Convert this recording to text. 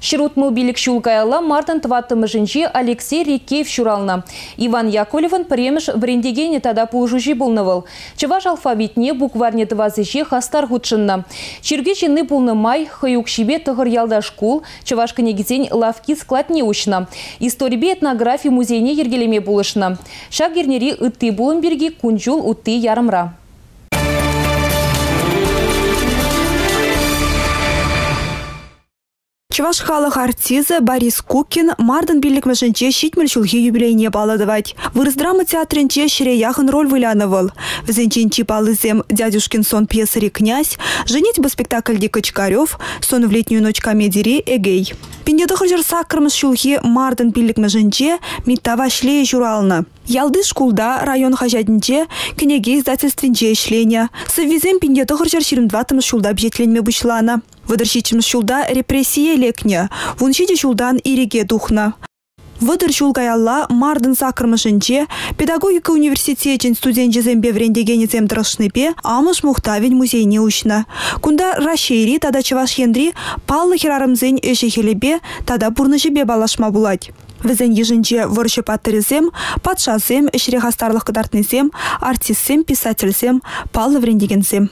Шырутмы билік шулкаялла мартын тваттымышынче Алексей Рикеев шурална. Иван Яковлевын премеш брендегене тада пулжужи болнывыл. Чываш алфавитне букварне твазыше хастар худшынна. Чирге жинны пулны май, хаюк шибе тығыр ялда шкул, чываш книгизень лавки складне учна. Историбе этнографии музейне ергелеме булышна. Шаг ернери ытты булын берге кунжул ярымра. Чуваш халық артизы Борис Кукин мардын бирликмешінче шитмел шулхи юбилейне баладывать. Вырыс драма театринче шире яхын роль выляновал. Візенчен палызем дядюшкин сон пьесари «Князь», женить бы спектакльде Качкарев, сон в летнюю ночь комедии «Эгей». Пиндеді хыржыр сакырмыз шулхи мардын бирликмешінче миттава шлее журална. Ялды шкулда район хажадинче кенеге издательствинче ишлене. Сыввизем пиндеді хыржыр ширимдватымыз шулда бжетленме бұшлана. Выдырщичим шулда репрессия лекне, вуншиде шулдан иреге духна. Выдыр шулгаялла мардын сакырмышынче педагогика университетин студентчизембе врендегенецем тырышныпе амыш мухтавин музейне ушна. Кунда рашери тада чываш ендри паллы херарымзен эшехелебе тада бурнышебе балашма булать. Візен ежінче вұршы паттырызем, патшазем, ішіре хастарлық кыдартнызем, артистсем, писательсем, палы врендегенсем.